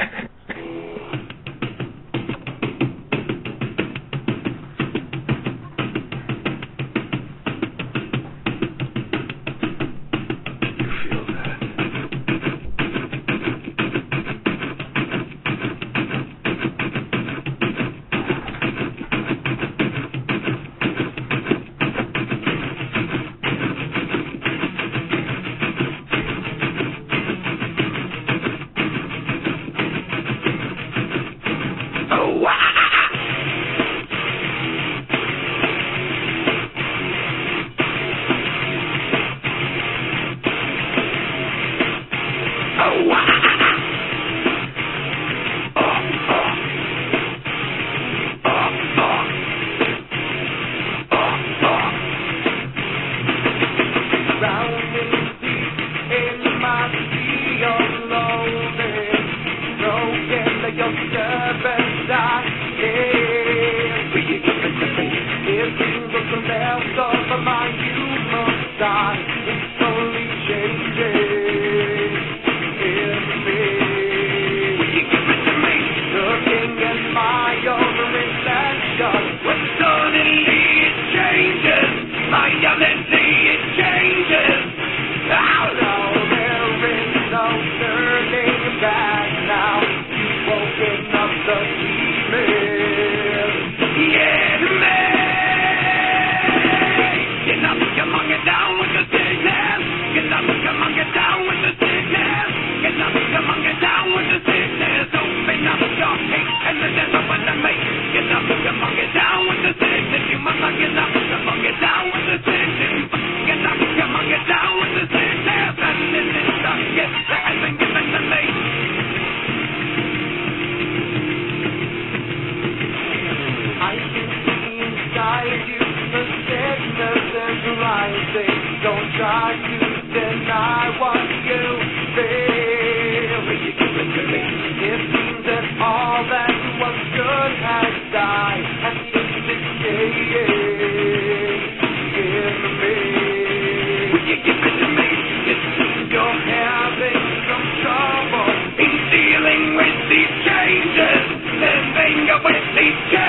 Thank you. yo, yo, i what you feel. It seems that all that was good has died, and me. You give it to me? It seems you're having some trouble in dealing with these changes, living with these changes.